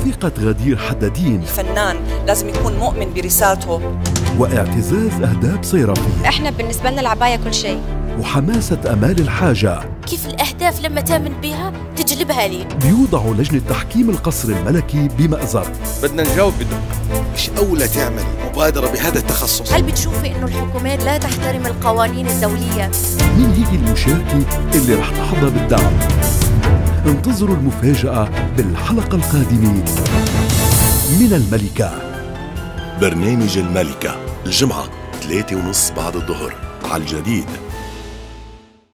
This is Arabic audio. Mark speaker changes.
Speaker 1: رفيقة غدير حدادين.
Speaker 2: الفنان لازم يكون مؤمن برسالته.
Speaker 1: واعتزاز أهداب صيرفي
Speaker 3: إحنا بالنسبة لنا العباية كل شيء.
Speaker 1: وحماسة أمال الحاجة.
Speaker 4: كيف الأهداف لما تامن بها تجلبها لي.
Speaker 1: بيوضع لجنة تحكيم القصر الملكي بمأزق
Speaker 5: بدنا نجاوب بدقة
Speaker 6: مش أولى تعملي مبادرة بهذا التخصص.
Speaker 4: هل بتشوفي إنه الحكومات لا تحترم القوانين الدولية؟
Speaker 1: مين هي المشاركة اللي رح تحظى بالدعم؟ انتظروا المفاجأة بالحلقة القادمة من الملكة.
Speaker 7: برنامج الملكة الجمعة ثلاثة ونص بعد الظهر على الجديد.